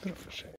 Para fechar.